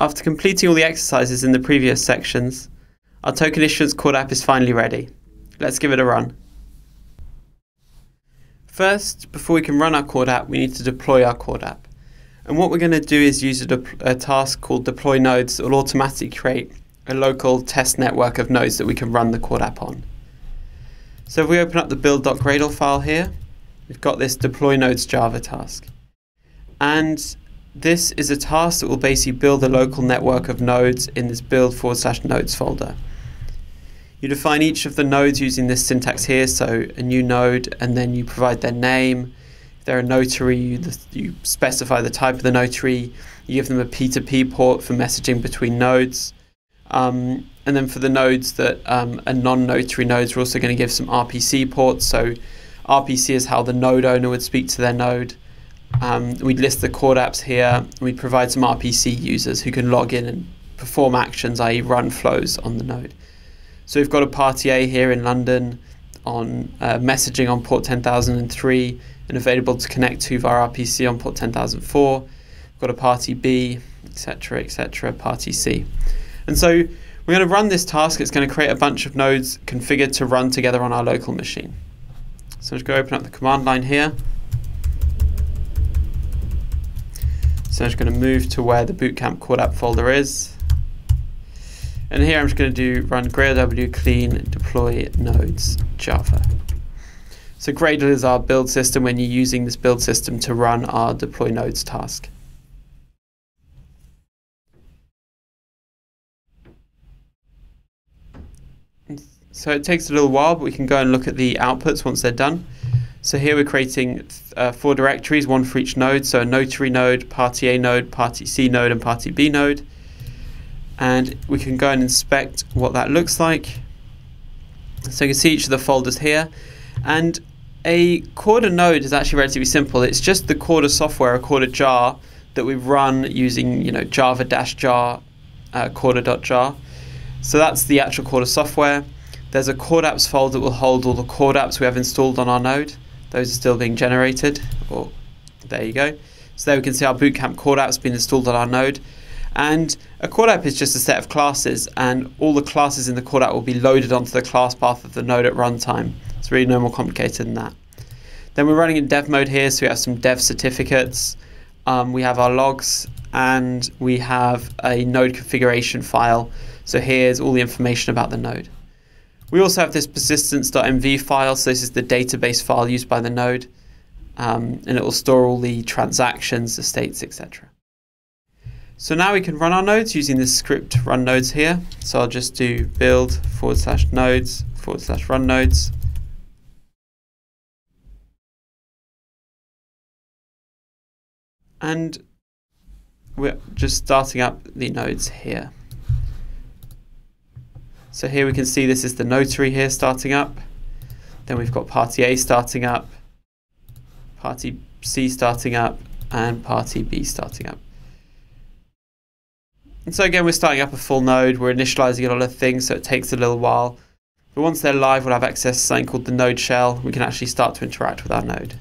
after completing all the exercises in the previous sections, our token issuance CorDapp is finally ready. Let's give it a run. First, before we can run our CorDapp, we need to deploy our CorDapp. And what we're going to do is use a, a task called deploy nodes that will automatically create a local test network of nodes that we can run the CorDapp on. So if we open up the build.gradle file here, we've got this deploy nodes Java task. And this is a task that will basically build a local network of nodes in this build forward slash nodes folder. You define each of the nodes using this syntax here, so a new node, and then you provide their name. If they're a notary, you, you specify the type of the notary. You give them a P2P port for messaging between nodes. Um, and then for the nodes that um, are non-notary nodes, we're also going to give some RPC ports. So RPC is how the node owner would speak to their node. Um, we'd list the CorDapps here. We'd provide some RPC users who can log in and perform actions, i.e. run flows on the node. So we've got a party A here in London on uh, messaging on port 10003 and available to connect to via RPC on port 10004. We've got a party B, etc., etc., party C. And so we're going to run this task. It's going to create a bunch of nodes configured to run together on our local machine. So I'm just going to open up the command line here. So I'm just going to move to where the bootcamp CorDapp folder is. And here I'm just going to do run gradle clean deploy nodes java. So Gradle is our build system when you're using this build system to run our deploy nodes task. So it takes a little while, but we can go and look at the outputs once they're done. So here we're creating uh, four directories, one for each node. So a notary node, party A node, party C node, and party B node. And we can go and inspect what that looks like. So you can see each of the folders here. And a Corda node is actually relatively simple. It's just the Corda software, a Corda jar, that we run using you know java-jar uh, corda.jar. So that's the actual Corda software. There's a CorDapps folder that will hold all the CorDapps we have installed on our node. Those are still being generated. Or there you go. So there we can see our Bootcamp Core has been installed on our node. And a CorDapp is just a set of classes, and all the classes in the CorDapp will be loaded onto the class path of the node at runtime. It's really no more complicated than that. Then we're running in dev mode here, so we have some dev certificates. Um, we have our logs, and we have a node configuration file. So here's all the information about the node. We also have this persistence.mv file, so this is the database file used by the node, um, and it will store all the transactions, the states, etc. So now we can run our nodes using this script run nodes here. So I'll just do build forward slash nodes forward slash run nodes. And we're just starting up the nodes here. So here we can see this is the notary here starting up. Then we've got party A starting up, party C starting up, and party B starting up. And so again, we're starting up a full node. We're initializing a lot of things, so it takes a little while. But once they're live, we'll have access to something called the node shell. We can actually start to interact with our node.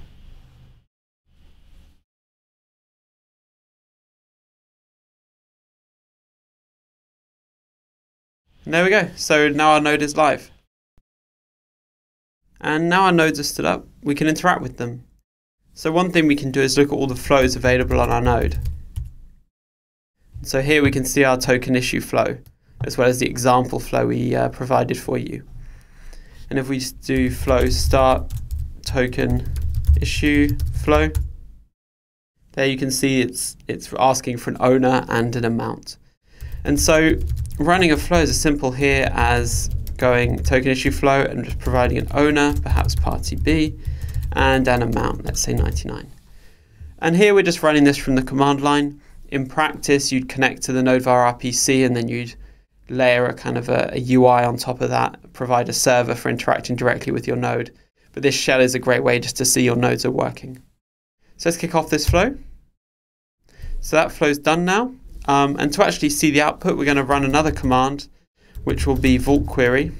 And there we go. So now our node is live. And now our nodes are stood up, we can interact with them. So one thing we can do is look at all the flows available on our node. So here we can see our token issue flow, as well as the example flow we uh, provided for you. And if we do flow start token issue flow, there you can see it's, it's asking for an owner and an amount. And so running a flow is as simple here as going token issue flow and just providing an owner, perhaps party B, and an amount, let's say 99. And here we're just running this from the command line. In practice, you'd connect to the node via RPC and then you'd layer a kind of a, a UI on top of that, provide a server for interacting directly with your node. But this shell is a great way just to see your nodes are working. So let's kick off this flow. So that flow's done now. Um, and to actually see the output, we're going to run another command, which will be vault query.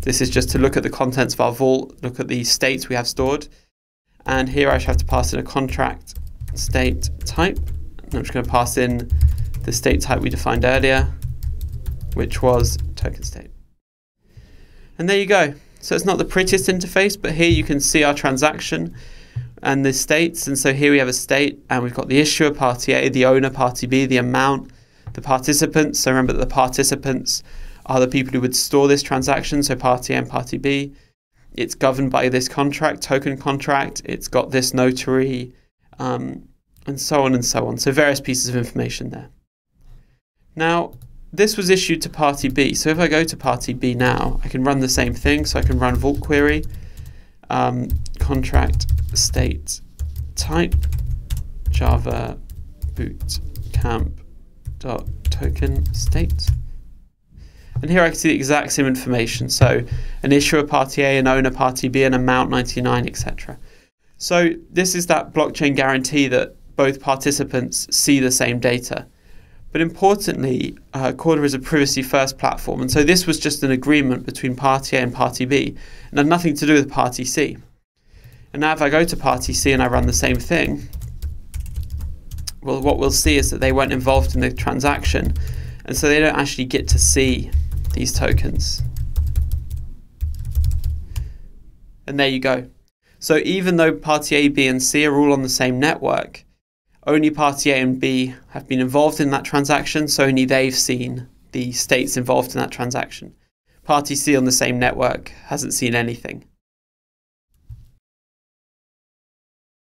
This is just to look at the contents of our vault, look at the states we have stored. And here I should have to pass in a contract state type. And I'm just going to pass in the state type we defined earlier, which was token state. And there you go. So it's not the prettiest interface, but here you can see our transaction and the states. And so here we have a state, and we've got the issuer, party A, the owner, party B, the amount, the participants. So remember that the participants are the people who would store this transaction, so party A and party B. It's governed by this contract, token contract. It's got this notary, um, and so on and so on. So various pieces of information there. Now, this was issued to party B. So if I go to party B now, I can run the same thing. So I can run vault query, um, contract state type, java boot camp dot token state. And here I can see the exact same information. So an issuer party A, an owner party B, an amount 99, etc. So this is that blockchain guarantee that both participants see the same data. But importantly, uh, Corda is a privacy first platform. And so this was just an agreement between Party A and Party B and had nothing to do with Party C. And now if I go to Party C and I run the same thing, well, what we'll see is that they weren't involved in the transaction. And so they don't actually get to see these tokens. And there you go. So even though Party A, B, and C are all on the same network, only party A and B have been involved in that transaction, so only they've seen the states involved in that transaction. Party C on the same network hasn't seen anything.